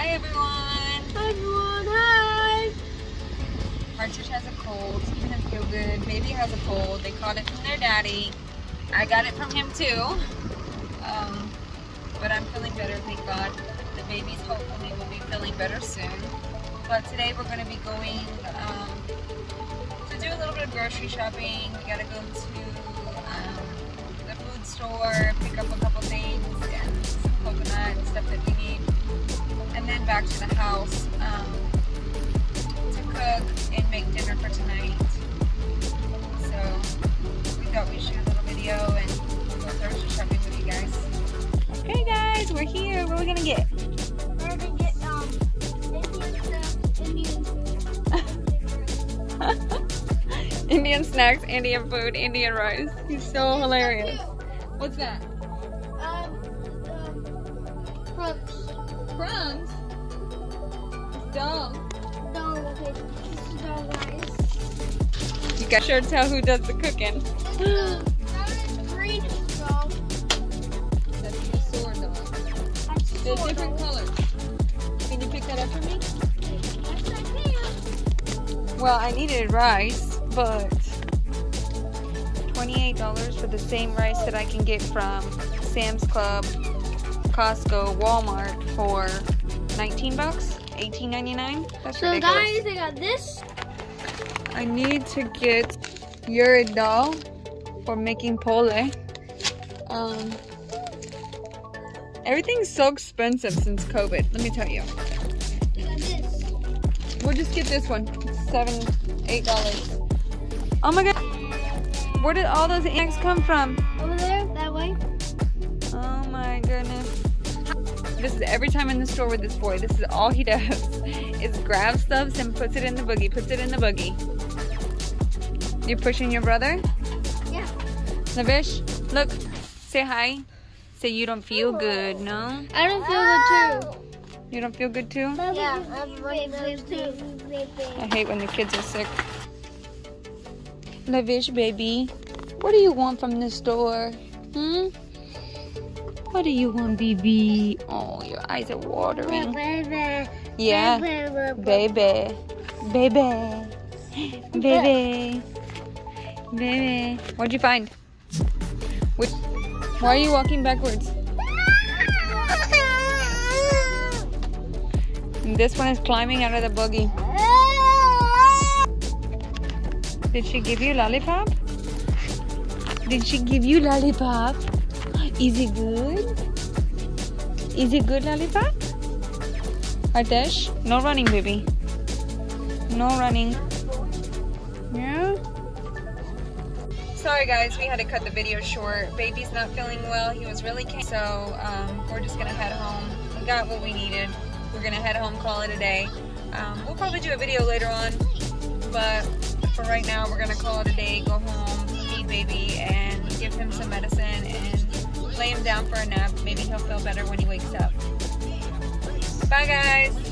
Hi everyone. Hi everyone, hi. Hartesh has a cold. He doesn't feel good. Baby has a cold. They caught it from their daddy. I got it from him too. Um, but I'm feeling better, thank God. The babies hopefully will be feeling better soon. But today we're going to be going um, to do a little bit of grocery shopping. We got to go to um, the food store, pick up a couple back to the house um, to cook and make dinner for tonight. So we thought we'd shoot a little video and go grocery shopping with you guys. Okay guys, we're here. What are we going to get? We're gonna get um Indian stuff, Indian. Indian snacks, Indian food, Indian rice. He's so hilarious. What's that? Um, um, crooks. Crumbs. Dumb. No, okay, is rice. You can sure tell who does the cooking. Green dog. That's the sword dog. That's They're different colors. Can you pick that up for me? Yes, I. Well, I needed rice, but $28 for the same rice that I can get from Sam's Club, Costco, Walmart for 19 bucks, 18.99. That's So ridiculous. guys, I got this. I need to get urad dal for making pole. Um, everything's so expensive since COVID. Let me tell you. I got this. We'll just get this one. Seven, eight dollars. Oh my god. Where did all those eggs come from? This is every time in the store with this boy. This is all he does. Is grab stuffs and puts it in the boogie. Puts it in the boogie. You pushing your brother? Yeah. Lavesh, look. Say hi. Say you don't feel good, no? I don't feel good too. You don't feel good too? too. Yeah, I'm running too. I hate when the kids are sick. Lavesh, baby, what do you want from the store? Hmm? What do you want, baby? Oh, your eyes are watering. Yeah, baby, baby, baby, baby. What'd you find? Which, why are you walking backwards? And this one is climbing out of the buggy. Did she give you lollipop? Did she give you lollipop? Is it good? Is it good lollipop? Hartesh, no running, baby. No running. Yeah? Sorry guys, we had to cut the video short. Baby's not feeling well. He was really ca- so um, we're just gonna head home. We got what we needed. We're gonna head home, call it a day. Um, we'll probably do a video later on, but for right now, we're gonna call it a day. Go home, feed baby, and give him some medicine lay him down for a nap. Maybe he'll feel better when he wakes up. Bye guys.